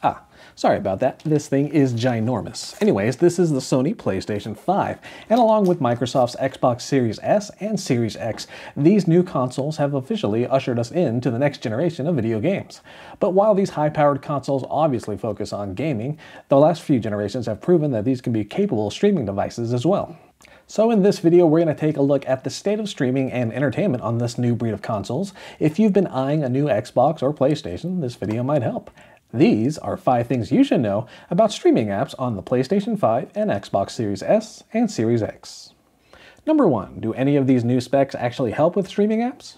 Ah, sorry about that. This thing is ginormous. Anyways, this is the Sony PlayStation 5, and along with Microsoft's Xbox Series S and Series X, these new consoles have officially ushered us into the next generation of video games. But while these high-powered consoles obviously focus on gaming, the last few generations have proven that these can be capable streaming devices as well. So in this video, we're going to take a look at the state of streaming and entertainment on this new breed of consoles. If you've been eyeing a new Xbox or PlayStation, this video might help. These are 5 things you should know about streaming apps on the PlayStation 5 and Xbox Series S and Series X. Number 1. Do any of these new specs actually help with streaming apps?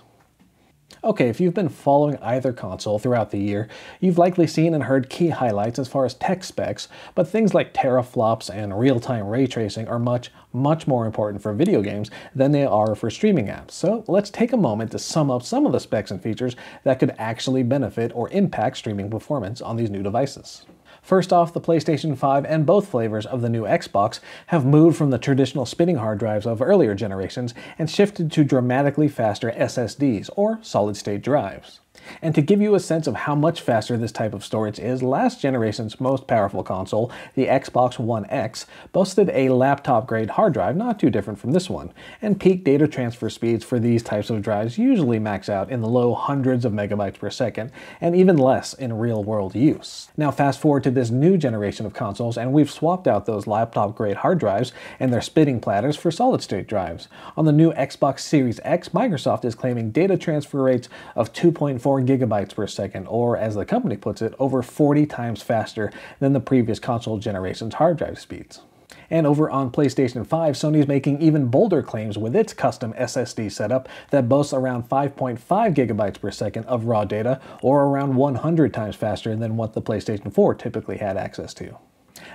Okay, if you've been following either console throughout the year, you've likely seen and heard key highlights as far as tech specs, but things like teraflops and real-time ray tracing are much, much more important for video games than they are for streaming apps. So let's take a moment to sum up some of the specs and features that could actually benefit or impact streaming performance on these new devices. First off, the PlayStation 5 and both flavors of the new Xbox have moved from the traditional spinning hard drives of earlier generations and shifted to dramatically faster SSDs, or solid-state drives. And to give you a sense of how much faster this type of storage is, last generation's most powerful console, the Xbox One X, boasted a laptop-grade hard drive not too different from this one, and peak data transfer speeds for these types of drives usually max out in the low hundreds of megabytes per second, and even less in real-world use. Now fast forward to this new generation of consoles, and we've swapped out those laptop-grade hard drives and their spinning platters for solid-state drives. On the new Xbox Series X, Microsoft is claiming data transfer rates of 2.4 gigabytes per second, or as the company puts it, over 40 times faster than the previous console generation's hard drive speeds. And over on PlayStation 5, Sony's making even bolder claims with its custom SSD setup that boasts around 5.5 gigabytes per second of raw data, or around 100 times faster than what the PlayStation 4 typically had access to.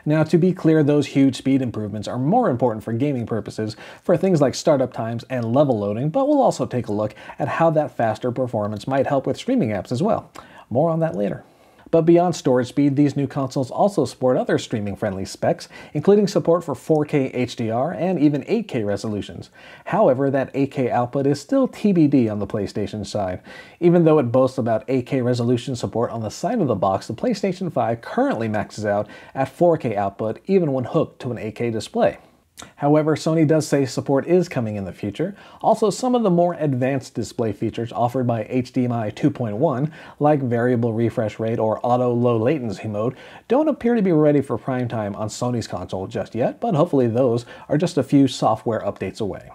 Now, to be clear, those huge speed improvements are more important for gaming purposes for things like startup times and level loading, but we'll also take a look at how that faster performance might help with streaming apps as well. More on that later. But beyond storage speed, these new consoles also support other streaming-friendly specs, including support for 4K HDR and even 8K resolutions. However, that 8K output is still TBD on the PlayStation side. Even though it boasts about 8K resolution support on the side of the box, the PlayStation 5 currently maxes out at 4K output even when hooked to an 8K display. However, Sony does say support is coming in the future. Also, some of the more advanced display features offered by HDMI 2.1, like variable refresh rate or auto low latency mode, don't appear to be ready for prime time on Sony's console just yet, but hopefully those are just a few software updates away.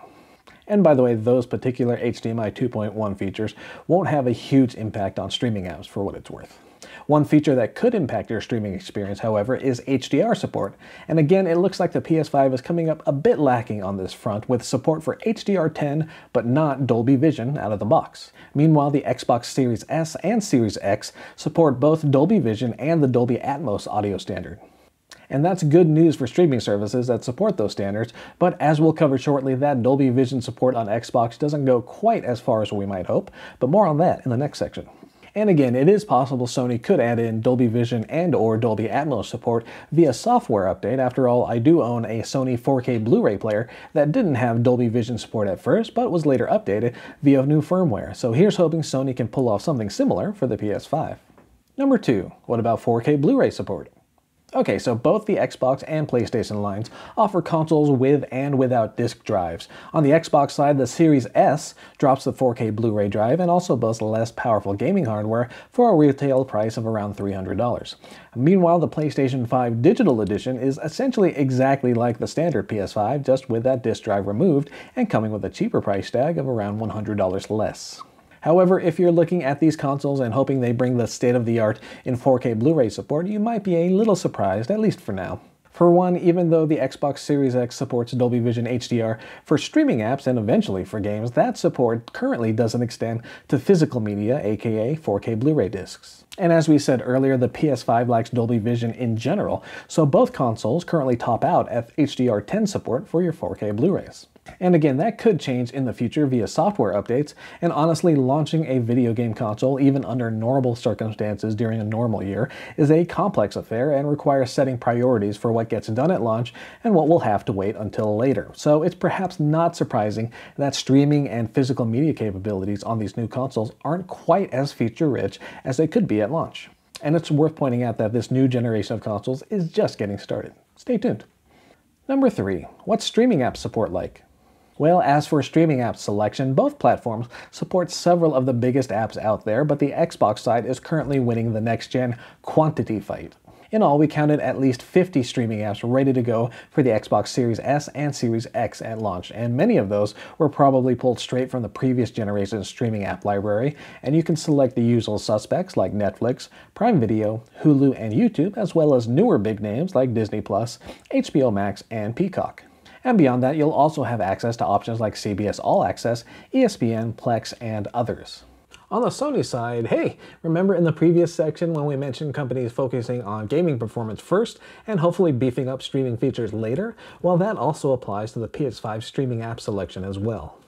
And by the way, those particular HDMI 2.1 features won't have a huge impact on streaming apps for what it's worth. One feature that could impact your streaming experience, however, is HDR support. And again, it looks like the PS5 is coming up a bit lacking on this front with support for HDR10, but not Dolby Vision out of the box. Meanwhile, the Xbox Series S and Series X support both Dolby Vision and the Dolby Atmos audio standard. And that's good news for streaming services that support those standards, but as we'll cover shortly, that Dolby Vision support on Xbox doesn't go quite as far as we might hope, but more on that in the next section. And again, it is possible Sony could add in Dolby Vision and or Dolby Atmos support via software update. After all, I do own a Sony 4K Blu-ray player that didn't have Dolby Vision support at first, but was later updated via new firmware. So here's hoping Sony can pull off something similar for the PS5. Number 2. What about 4K Blu-ray support? Okay, so both the Xbox and PlayStation lines offer consoles with and without disc drives. On the Xbox side, the Series S drops the 4K Blu-ray drive and also boasts less powerful gaming hardware for a retail price of around $300. Meanwhile, the PlayStation 5 Digital Edition is essentially exactly like the standard PS5, just with that disc drive removed and coming with a cheaper price tag of around $100 less. However, if you're looking at these consoles and hoping they bring the state-of-the-art in 4K Blu-ray support, you might be a little surprised, at least for now. For one, even though the Xbox Series X supports Dolby Vision HDR for streaming apps and eventually for games, that support currently doesn't extend to physical media, aka 4K Blu-ray discs. And as we said earlier, the PS5 lacks Dolby Vision in general, so both consoles currently top out at HDR10 support for your 4K Blu-rays. And again, that could change in the future via software updates, and honestly, launching a video game console, even under normal circumstances during a normal year, is a complex affair and requires setting priorities for what gets done at launch and what will have to wait until later. So it's perhaps not surprising that streaming and physical media capabilities on these new consoles aren't quite as feature-rich as they could be at launch. And it's worth pointing out that this new generation of consoles is just getting started. Stay tuned. Number 3. What's streaming app support like? Well, as for streaming app selection, both platforms support several of the biggest apps out there, but the Xbox side is currently winning the next-gen quantity fight. In all, we counted at least 50 streaming apps ready to go for the Xbox Series S and Series X at launch, and many of those were probably pulled straight from the previous generation's streaming app library, and you can select the usual suspects like Netflix, Prime Video, Hulu, and YouTube, as well as newer big names like Disney+, HBO Max, and Peacock. And beyond that, you'll also have access to options like CBS All Access, ESPN, Plex, and others. On the Sony side, hey, remember in the previous section when we mentioned companies focusing on gaming performance first and hopefully beefing up streaming features later? Well, that also applies to the PS5 streaming app selection as well.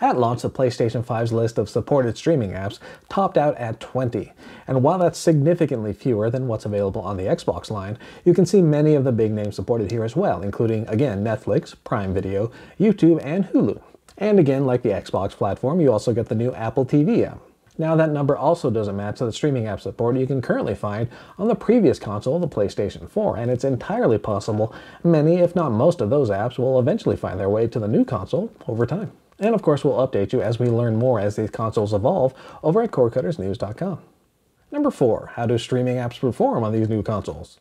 At launch, the PlayStation 5's list of supported streaming apps topped out at 20. And while that's significantly fewer than what's available on the Xbox line, you can see many of the big names supported here as well, including, again, Netflix, Prime Video, YouTube, and Hulu. And again, like the Xbox platform, you also get the new Apple TV app. Now that number also doesn't match the streaming app support you can currently find on the previous console, the PlayStation 4, and it's entirely possible many, if not most of those apps will eventually find their way to the new console over time. And of course, we'll update you as we learn more as these consoles evolve over at CordCuttersNews.com. Number 4. How do streaming apps perform on these new consoles?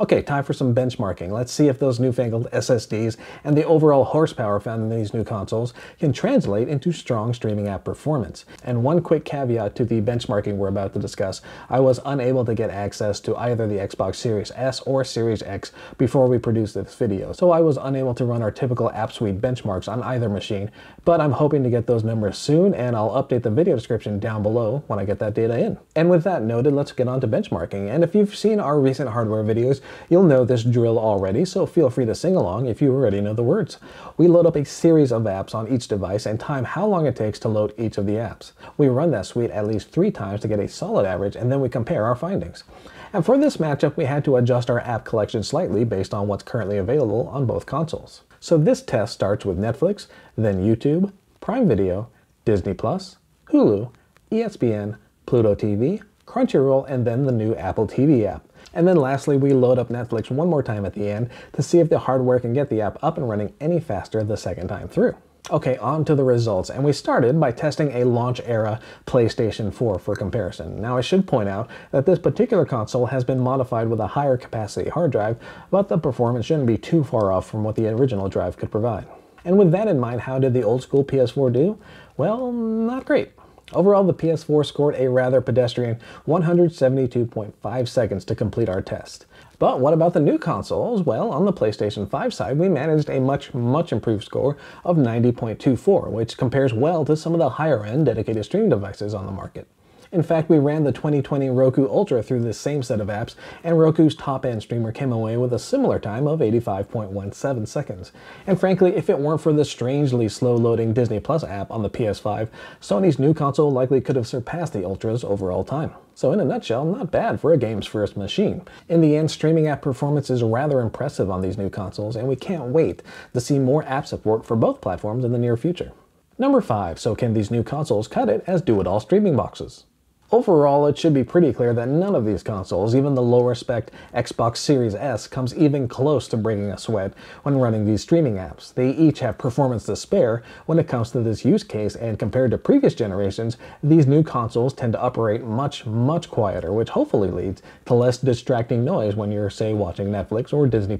Okay, time for some benchmarking. Let's see if those newfangled SSDs and the overall horsepower found in these new consoles can translate into strong streaming app performance. And one quick caveat to the benchmarking we're about to discuss, I was unable to get access to either the Xbox Series S or Series X before we produced this video, so I was unable to run our typical App Suite benchmarks on either machine, but I'm hoping to get those numbers soon and I'll update the video description down below when I get that data in. And with that noted, let's get on to benchmarking. And if you've seen our recent hardware videos, You'll know this drill already, so feel free to sing along if you already know the words. We load up a series of apps on each device and time how long it takes to load each of the apps. We run that suite at least three times to get a solid average, and then we compare our findings. And for this matchup, we had to adjust our app collection slightly based on what's currently available on both consoles. So this test starts with Netflix, then YouTube, Prime Video, Disney+, Hulu, ESPN, Pluto TV, Crunchyroll, and then the new Apple TV app. And then lastly, we load up Netflix one more time at the end to see if the hardware can get the app up and running any faster the second time through. Okay, on to the results, and we started by testing a launch-era PlayStation 4 for comparison. Now I should point out that this particular console has been modified with a higher capacity hard drive, but the performance shouldn't be too far off from what the original drive could provide. And with that in mind, how did the old school PS4 do? Well, not great. Overall, the PS4 scored a rather pedestrian 172.5 seconds to complete our test. But what about the new consoles? Well, on the PlayStation 5 side, we managed a much, much improved score of 90.24, which compares well to some of the higher-end dedicated streaming devices on the market. In fact, we ran the 2020 Roku Ultra through this same set of apps, and Roku's top-end streamer came away with a similar time of 85.17 seconds. And frankly, if it weren't for the strangely slow-loading Disney Plus app on the PS5, Sony's new console likely could have surpassed the Ultra's overall time. So in a nutshell, not bad for a game's first machine. In the end, streaming app performance is rather impressive on these new consoles, and we can't wait to see more app support for both platforms in the near future. Number 5. So can these new consoles cut it as do-it-all streaming boxes? Overall, it should be pretty clear that none of these consoles, even the lower spec Xbox Series S, comes even close to breaking a sweat when running these streaming apps. They each have performance to spare when it comes to this use case, and compared to previous generations, these new consoles tend to operate much, much quieter, which hopefully leads to less distracting noise when you're, say, watching Netflix or Disney+.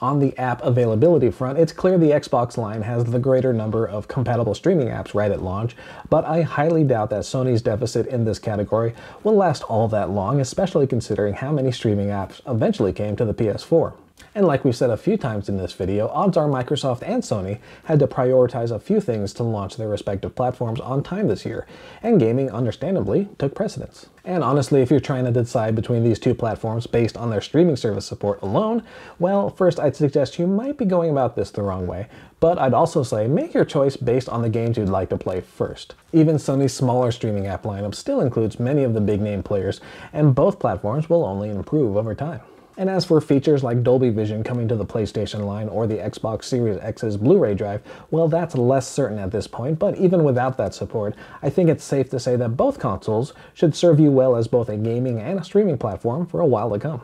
On the app availability front, it's clear the Xbox line has the greater number of compatible streaming apps right at launch, but I highly doubt that Sony's deficit in this category will last all that long, especially considering how many streaming apps eventually came to the PS4. And like we've said a few times in this video, odds are Microsoft and Sony had to prioritize a few things to launch their respective platforms on time this year, and gaming understandably took precedence. And honestly, if you're trying to decide between these two platforms based on their streaming service support alone, well, first I'd suggest you might be going about this the wrong way, but I'd also say make your choice based on the games you'd like to play first. Even Sony's smaller streaming app lineup still includes many of the big name players, and both platforms will only improve over time. And as for features like Dolby Vision coming to the PlayStation line or the Xbox Series X's Blu-ray drive, well that's less certain at this point, but even without that support, I think it's safe to say that both consoles should serve you well as both a gaming and a streaming platform for a while to come.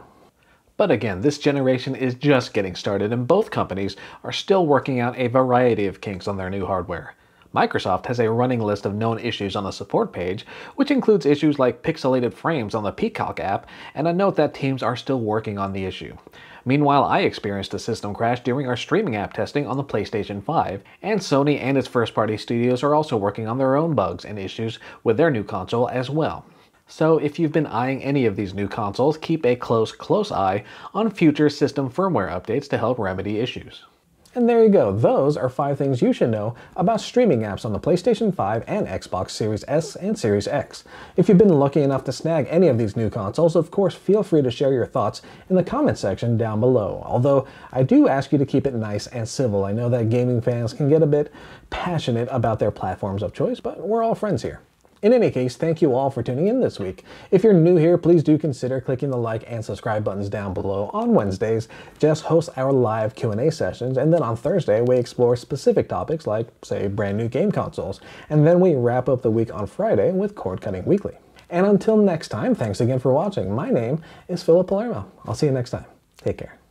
But again, this generation is just getting started and both companies are still working out a variety of kinks on their new hardware. Microsoft has a running list of known issues on the support page, which includes issues like pixelated frames on the Peacock app and a note that teams are still working on the issue. Meanwhile, I experienced a system crash during our streaming app testing on the PlayStation 5, and Sony and its first-party studios are also working on their own bugs and issues with their new console as well. So if you've been eyeing any of these new consoles, keep a close, close eye on future system firmware updates to help remedy issues. And there you go, those are 5 things you should know about streaming apps on the PlayStation 5 and Xbox Series S and Series X. If you've been lucky enough to snag any of these new consoles, of course feel free to share your thoughts in the comment section down below. Although I do ask you to keep it nice and civil. I know that gaming fans can get a bit passionate about their platforms of choice, but we're all friends here. In any case, thank you all for tuning in this week. If you're new here, please do consider clicking the like and subscribe buttons down below. On Wednesdays, Jess hosts our live Q&A sessions, and then on Thursday, we explore specific topics like, say, brand new game consoles. And then we wrap up the week on Friday with Cord Cutting Weekly. And until next time, thanks again for watching. My name is Philip Palermo. I'll see you next time. Take care.